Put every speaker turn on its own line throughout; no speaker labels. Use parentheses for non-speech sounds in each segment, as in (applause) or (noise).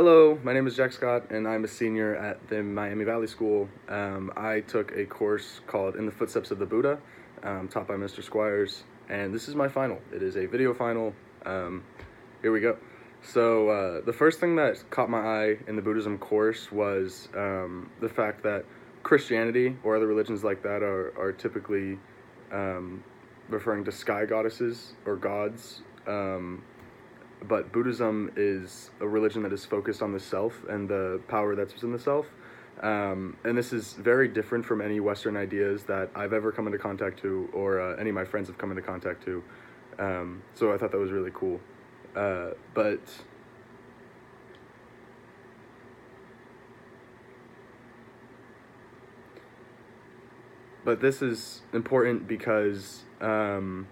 Hello, my name is Jack Scott, and I'm a senior at the Miami Valley School. Um, I took a course called In the Footsteps of the Buddha, um, taught by Mr. Squires, and this is my final. It is a video final. Um, here we go. So, uh, the first thing that caught my eye in the Buddhism course was um, the fact that Christianity or other religions like that are, are typically um, referring to sky goddesses or gods. But Buddhism is a religion that is focused on the self and the power that's within the self. Um, and this is very different from any Western ideas that I've ever come into contact to or uh, any of my friends have come into contact to. Um, so I thought that was really cool. Uh, but but this is important because um,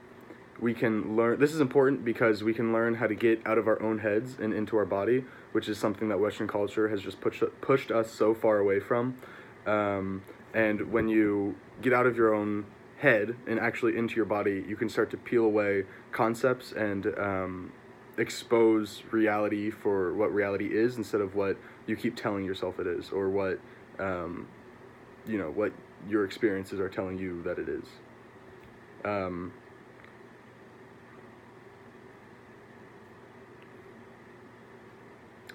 we can learn this is important because we can learn how to get out of our own heads and into our body which is something that western culture has just pushed pushed us so far away from. Um, and when you get out of your own head and actually into your body you can start to peel away concepts and um, expose reality for what reality is instead of what you keep telling yourself it is or what um, you know what your experiences are telling you that it is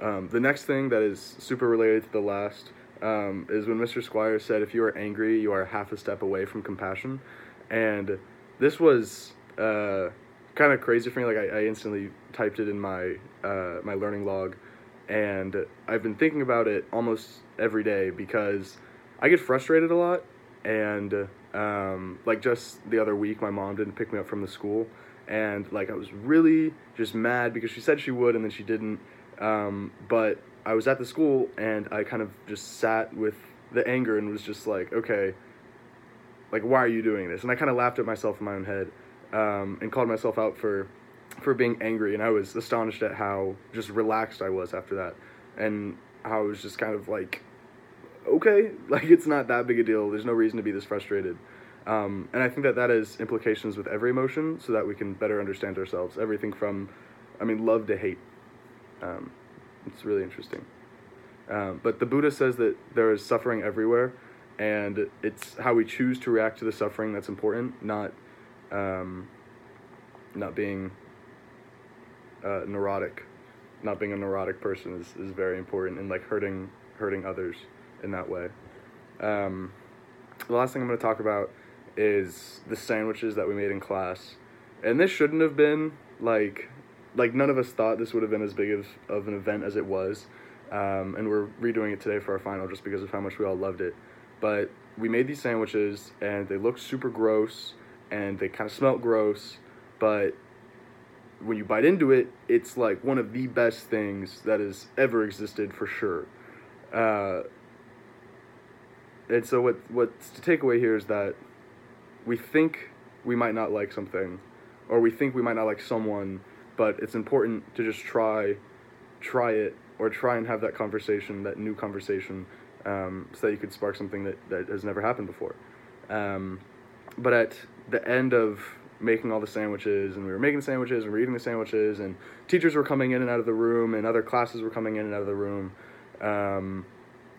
um, the next thing that is super related to the last um, is when Mr. Squire said, "If you are angry, you are half a step away from compassion," and this was uh, kind of crazy for me. Like I, I instantly typed it in my uh, my learning log, and I've been thinking about it almost every day because I get frustrated a lot, and um, like just the other week, my mom didn't pick me up from the school, and like I was really just mad because she said she would and then she didn't um, but I was at the school and I kind of just sat with the anger and was just like, okay, like why are you doing this? And I kind of laughed at myself in my own head um, and called myself out for for being angry. And I was astonished at how just relaxed I was after that, and how I was just kind of like, okay, (laughs) like it's not that big a deal. There's no reason to be this frustrated. Um, and I think that that has implications with every emotion, so that we can better understand ourselves. Everything from, I mean, love to hate. Um, it's really interesting. Um, but the Buddha says that there is suffering everywhere, and it's how we choose to react to the suffering that's important, not um, not being uh, neurotic. Not being a neurotic person is, is very important, and like hurting hurting others in that way. Um, the last thing I'm going to talk about is the sandwiches that we made in class, and this shouldn't have been like like none of us thought this would have been as big of, of an event as it was. Um, and we're redoing it today for our final just because of how much we all loved it. But we made these sandwiches and they looked super gross and they kind of smelled gross, but when you bite into it, it's like one of the best things that has ever existed for sure. Uh, and so what what's to take away here is that we think we might not like something, or we think we might not like someone but it's important to just try try it or try and have that conversation that new conversation um, so that you could spark something that, that has never happened before. Um, but at the end of making all the sandwiches and we were making the sandwiches and we were eating the sandwiches and teachers were coming in and out of the room and other classes were coming in and out of the room um,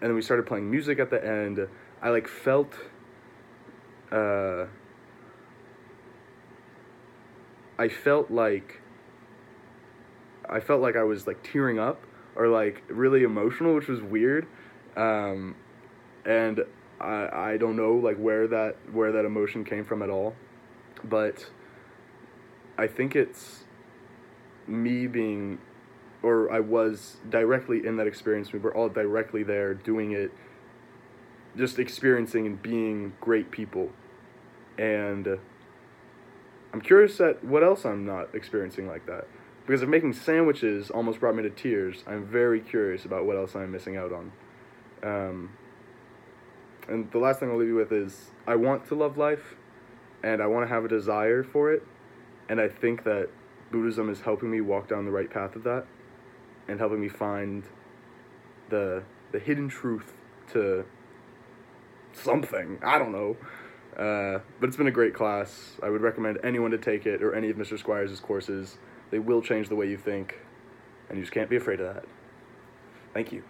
and then we started playing music at the end i like felt uh, i felt like I felt like I was like tearing up or like really emotional, which was weird. Um, and I I don't know like where that where that emotion came from at all, but I think it's me being or I was directly in that experience. We were all directly there doing it, just experiencing and being great people. And I'm curious at what else I'm not experiencing like that because if making sandwiches almost brought me to tears, I'm very curious about what else I'm missing out on. Um, and the last thing I'll leave you with is I want to love life, and I want to have a desire for it, and I think that Buddhism is helping me walk down the right path of that, and helping me find the the hidden truth to something. I don't know. Uh, but it's been a great class. I would recommend anyone to take it or any of Mr. Squires' courses. They will change the way you think, and you just can't be afraid of that. Thank you.